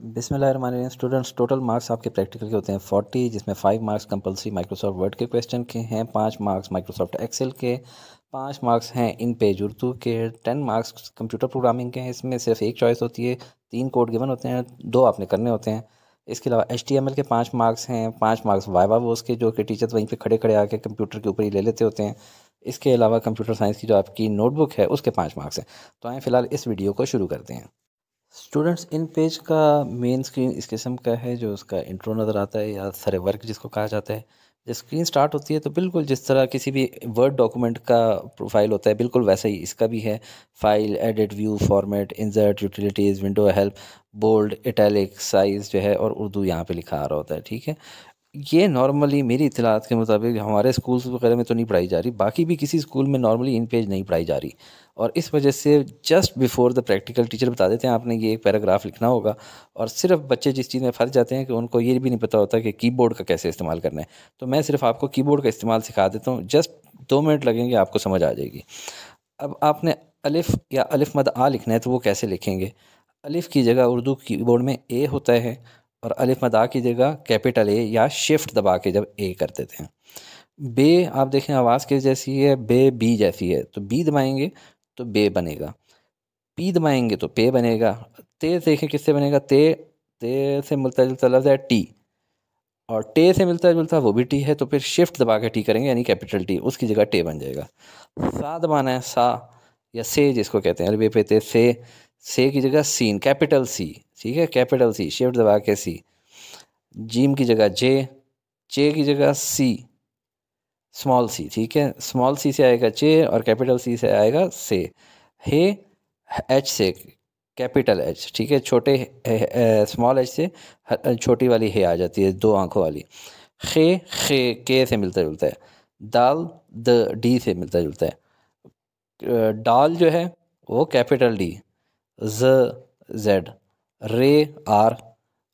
बिसमीम students total marks आपके practical के होते हैं फोर्टी जिसमें five marks compulsory Microsoft Word के क्वेश्चन के हैं, पाँच मार्क्स माइक्रोसॉफ्ट एक्सेल के, पाँच मार्क्स हैं इन पेज उर्दू के टेन मार्क्स कंप्यूटर प्रोग्रामिंग के हैं, इसमें सिर्फ़ एक चॉइस होती है, तीन कोड गिवन होते हैं, दो आपने करने होते हैं। इसके अलावा एचटीएमएल के पाँच मार्क्स हैं, पाँच मार्क्स वाइवा वोस के, जो कि टीचर्स वहीं पर खड़े खड़े आके कंप्यूटर के ऊपर ही ले लेते होते हैं। इसके अलावा कंप्यूटर साइंस की जो आपकी नोटबुक है, उसके पाँच मार्क्स हैं। तो आए फ़िलहाल इस वीडियो को शुरू करते हैं। स्टूडेंट्स, इन पेज का मेन स्क्रीन इस किस्म का है, जो उसका इंट्रो नज़र आता है, या सरे वर्क जिसको कहा जाता है। जब स्क्रीन स्टार्ट होती है तो बिल्कुल जिस तरह किसी भी वर्ड डॉक्यूमेंट का प्रोफ़ाइल होता है, बिल्कुल वैसा ही इसका भी है। File edit view format insert utilities window help bold italic size जो है, और उर्दू यहाँ पे लिखा आ रहा होता है, ठीक है? ये नॉर्मली मेरी इतलात के मुताबिक हमारे स्कूल्स वगैरह में तो नहीं पढ़ाई जा रही, बाकी भी किसी स्कूल में नॉर्मली इन पेज नहीं पढ़ाई जा रही। और इस वजह से just before the practical teacher बता देते हैं, आपने ये एक पैराग्राफ लिखना होगा। और सिर्फ़ बच्चे जिस चीज़ में फंस जाते हैं कि उनको ये भी नहीं पता होता कि कीबोर्ड का कैसे इस्तेमाल करना है। तो मैं सिर्फ़ आपको कीबोर्ड का इस्तेमाल सिखा देता हूँ जस्ट दो मिनट लगेंगे, आपको समझ आ जाएगी। अब आपने अलिफ या अलिफ मद आ लिखना है तो वो कैसे लिखेंगे? अलिफ की जगह उर्दू कीबोर्ड में ए होता है और अलिफ मदा की जगह कैपिटल ए या शिफ्ट दबा के जब ए कर देते हैं बे, आप देखें आवाज़ किस जैसी है? बे, बी जैसी है। तो बी दबाएँगे तो बे बनेगा। पी दबाएँगे तो पे बनेगा। ते देखें किससे बनेगा? ते ते से मिलता जुलता लफ्ज़ है टी। और टे से मिलता जुलता वो भी टी है तो फिर शिफ्ट दबा के टी करेंगे, यानी कैपिटल टी, उसकी जगह टे बन जाएगा। सा दबाना है सा, या से जिसको कहते हैं, अरबी पे ते से से की जगह सीन, कैपिटल सी। ठीक है कैपिटल सी शिफ्ट दबा के सी जीम की जगह जे चे की जगह सी स्मॉल सी ठीक है? स्मॉल सी से आएगा चे और कैपिटल सी से आएगा से हे एच से कैपिटल एच ठीक है? छोटे स्मॉल एच से छोटी वाली हे आ जाती है, दो आँखों वाली। खे खे के से मिलता जुलता है। दाल द डी से मिलता जुलता है। डाल जो है, वो कैपिटल डी ज जेड रे, आर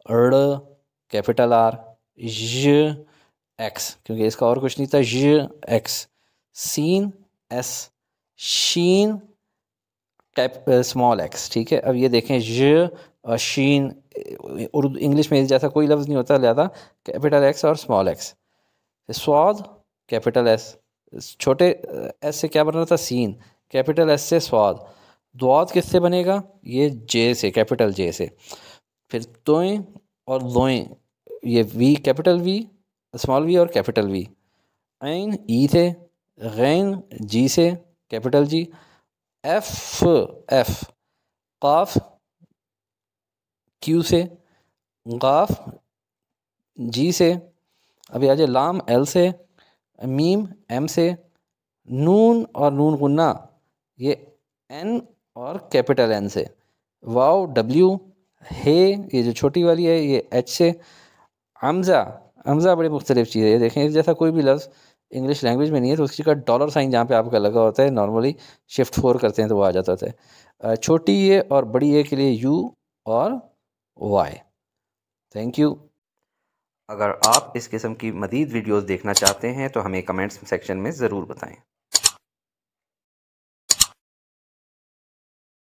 ड़ कैपिटल आर, ज, एक्स, क्योंकि इसका और कुछ नहीं था, ज, एक्स। सीन, एस, शीन, कैप, स्मॉल एक्स, ठीक है? अब ये देखें, ज और शीन, उर्दू, इंग्लिश में जैसा कोई लफ्ज़ नहीं होता ज़्यादा, कैपिटल एक्स और स्मॉल एक्स। स्वाद, कैपिटल एस, छोटे, एस से क्या बन रहा था? सीन। कैपिटल एस से स्वाद। द्वाद किससे बनेगा? ये जे से कैपिटल जे से। फिर तोएँ और लोएँ, ये V capital V small V और कैपिटल वी ऐन ई से, गैन जी से कैपिटल जी एफ़ एफ़ काफ क्यू से गाफ जी से। अभी आज लाम एल से, मीम एम से, नून और नून गुन्ना ये एन और कैपिटल एन से। वाओ डब्ल्यू हे, ये जो छोटी वाली है, ये एच से। हमज़ा हमज़ा बड़ी मुख्तलिफ़ चीज़ है। देखें, जैसा कोई भी लफ्ज़ इंग्लिश लैंग्वेज में नहीं है तो उसकी का डॉलर साइन जहाँ पे आपका लगा होता है नॉर्मली शिफ्ट फोर करते हैं तो वो आ जाता है छोटी ए और बड़ी ए के लिए यू और वाई थैंक यू अगर आप इस किस्म की मज़ीद वीडियोज़ देखना चाहते हैं तो हमें कमेंट्स सेक्शन में ज़रूर बताएँ।